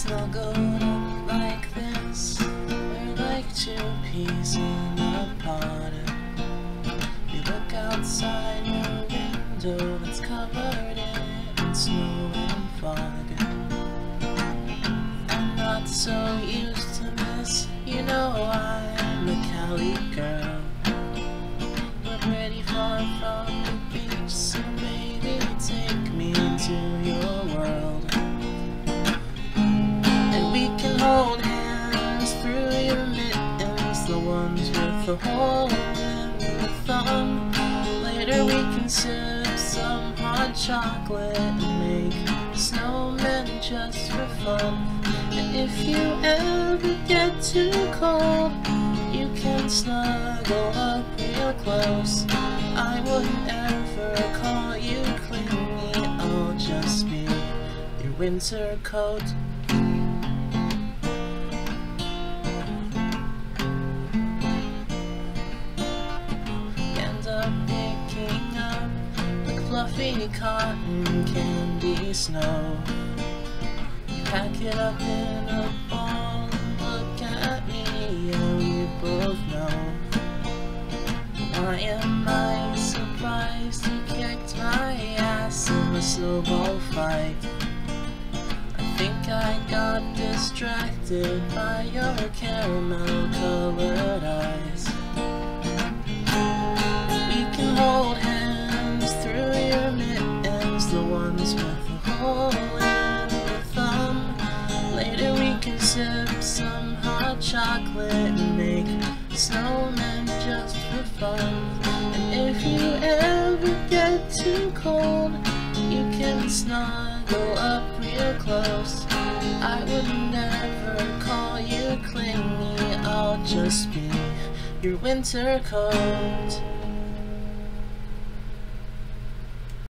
snuggled up like this. We're like two peas in a pod. You look outside your window, it's covered in snow and fog. I'm not so used to this, you know I'm a Cali girl. We're pretty far from the hole in the thumb. Later we can sip some hot chocolate and make snowmen just for fun. And if you ever get too cold, you can snuggle up real close. I wouldn't ever call you clingy, I'll just be your winter coat. Fluffy cotton candy snow. Pack it up in a ball and look at me, oh, you both know. Why am I surprised you kicked my ass in the snowball fight? I think I got distracted by your caramel colored eyes. Some hot chocolate and make snowmen just for fun. And if you ever get too cold, you can snuggle up real close. I would never call you clingy, I'll just be your winter coat.